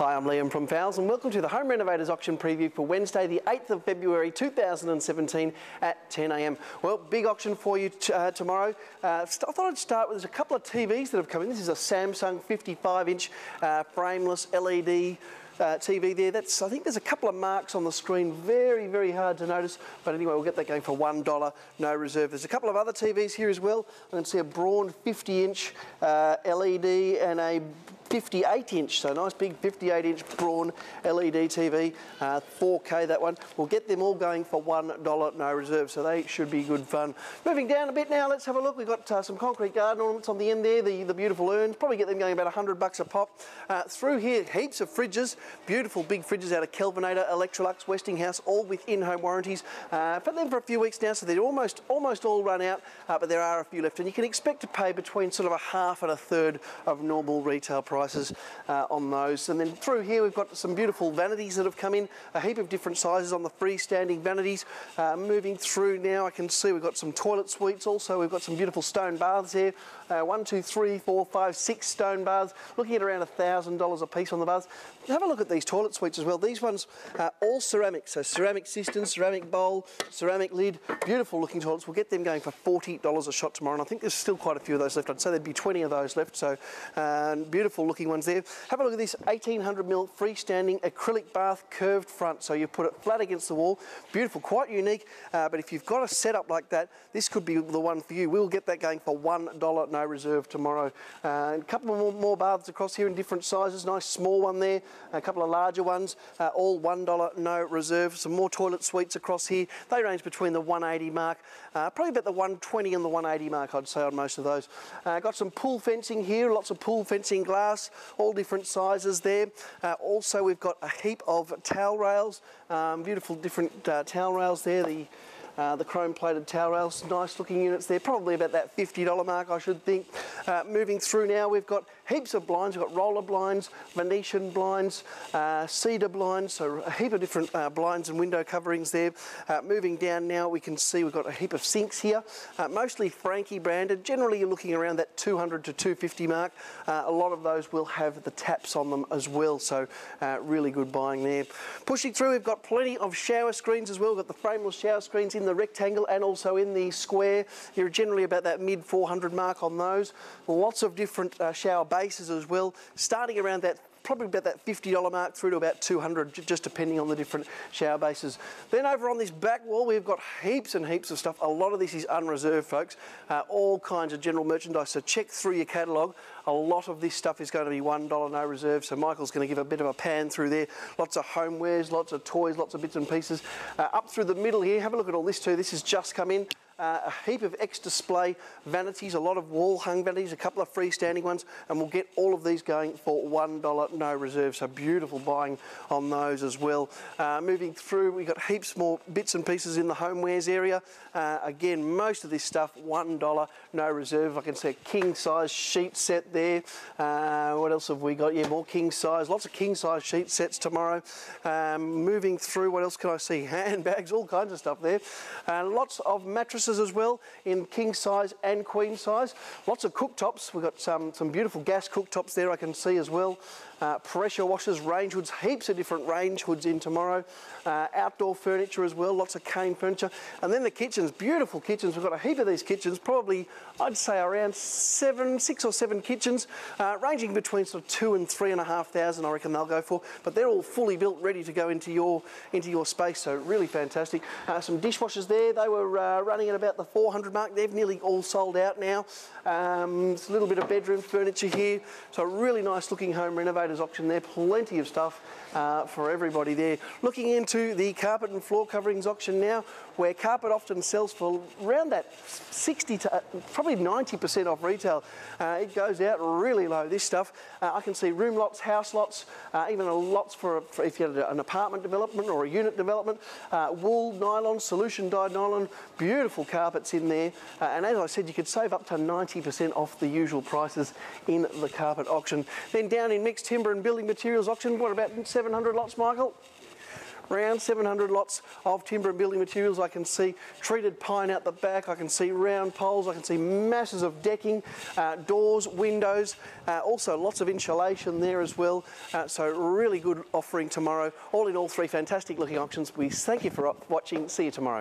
Hi, I'm Liam from Fowles and welcome to the Home Renovators Auction Preview for Wednesday the 8th of February 2017 at 10am. Well, big auction for you uh, tomorrow. Uh, I thought I'd start with there's a couple of TVs that have come in. This is a Samsung 55 inch uh, frameless LED uh, TV there. That's I think there's a couple of marks on the screen, very, very hard to notice. But anyway, we'll get that going for $1, no reserve. There's a couple of other TVs here as well. I can see a Bauhn 50-inch uh, LED and a 58 inch, so nice big 58 inch Bauhn LED TV, uh, 4K that one. We'll get them all going for $1, no reserve, so they should be good fun. Moving down a bit now, let's have a look. We've got uh, some concrete garden ornaments on the end there, the, the beautiful urns, probably get them going about 100 bucks a pop. Uh, through here, heaps of fridges, beautiful big fridges out of Kelvinator, Electrolux, Westinghouse, all with in-home warranties. Uh, put them for a few weeks now, so they're almost, almost all run out, uh, but there are a few left, and you can expect to pay between sort of a half and a third of normal retail price prices uh, on those. And then through here we've got some beautiful vanities that have come in, a heap of different sizes on the freestanding vanities. Uh, moving through now I can see we've got some toilet suites also, we've got some beautiful stone baths here. Uh, one, two, three, four, five, six stone baths, looking at around $1,000 a piece on the baths. Have a look at these toilet suites as well. These ones are all ceramic, so ceramic cistern, ceramic bowl, ceramic lid, beautiful looking toilets. We'll get them going for $40 a shot tomorrow, and I think there's still quite a few of those left. I'd say there'd be 20 of those left, so uh, beautiful looking ones there. Have a look at this 1800 mil freestanding acrylic bath curved front. So you put it flat against the wall. Beautiful, quite unique. Uh, but if you've got a setup like that, this could be the one for you. We'll get that going for $1 no reserve tomorrow. Uh, a couple more, more baths across here in different sizes. Nice small one there. A couple of larger ones. Uh, all $1 no reserve. Some more toilet suites across here. They range between the 180 mark, uh, probably about the 120 and the 180 mark, I'd say on most of those. Uh, got some pool fencing here. Lots of pool fencing glass all different sizes there. Uh, also, we've got a heap of towel rails, um, beautiful different uh, towel rails there. The uh, the chrome plated towel rails, nice looking units there, probably about that $50 mark I should think. Uh, moving through now, we've got heaps of blinds. We've got roller blinds, Venetian blinds, uh, cedar blinds, so a heap of different uh, blinds and window coverings there. Uh, moving down now, we can see we've got a heap of sinks here, uh, mostly Franke branded. Generally, you're looking around that 200 to 250 mark. Uh, a lot of those will have the taps on them as well, so really good buying there. Pushing through, we've got plenty of shower screens as well. We've got the frameless shower screens in the rectangle and also in the square. You're generally about that mid 400 mark on those. Lots of different shower bases as well, starting around that probably about that $50 mark through to about 200 just depending on the different shower bases. Then over on this back wall we've got heaps and heaps of stuff. A lot of this is unreserved folks, uh, all kinds of general merchandise. So check through your catalogue. A lot of this stuff is going to be $1 no reserve. So Michael's going to give a bit of a pan through there. Lots of homewares, lots of toys, lots of bits and pieces. Uh, up through the middle here, have a look at all this too. This has just come in uh, a heap of X-display vanities, a lot of wall hung vanities, a couple of freestanding ones, and we'll get all of these going for $1 no reserve. So beautiful buying on those as well. Uh, moving through, we've got heaps more bits and pieces in the homewares area. Uh, again, most of this stuff, $1 no reserve. I can see a king size sheet set there. Uh, what else have we got? Yeah, more king size, lots of king size sheet sets tomorrow. Um, moving through, what else can I see? Handbags, all kinds of stuff there. Uh, lots of mattresses as well in king size and queen size. Lots of cooktops. We've got some, some beautiful gas cooktops there I can see as well. Uh, pressure washers, range hoods, heaps of different range hoods in tomorrow. Uh, outdoor furniture as well, lots of cane furniture. And then the kitchens, beautiful kitchens. We've got a heap of these kitchens, probably I'd say around seven, six or seven kitchens, uh, ranging between sort of two and three and a half thousand I reckon they'll go for. But they're all fully built, ready to go into your into your space, so really fantastic. Uh, some dishwashers there, they were uh, running at about the 400 mark. They've nearly all sold out now. Um, a little bit of bedroom furniture here. So a really nice looking home renovators auction there. Plenty of stuff uh, for everybody there. Looking into the carpet and floor coverings auction now, where carpet often sells for around that 60 to uh, probably 90% off retail. Uh, it goes out really low, this stuff. Uh, I can see room lots, house lots, uh, even lots for, for, if you had an apartment development or a unit development. Uh, wool, nylon, solution dyed nylon, beautiful carpets in there. and as I said, you could save up to 90% off the usual prices in the carpet auction. Then down in mixed timber and building materials auction, what about 700 lots, Michael? Around 700 lots of timber and building materials. I can see treated pine out the back. I can see round poles. I can see masses of decking, uh, doors, windows. Uh, also lots of insulation there as well. Uh, so really good offering tomorrow. All in all, three fantastic looking options. We thank you for watching. See you tomorrow.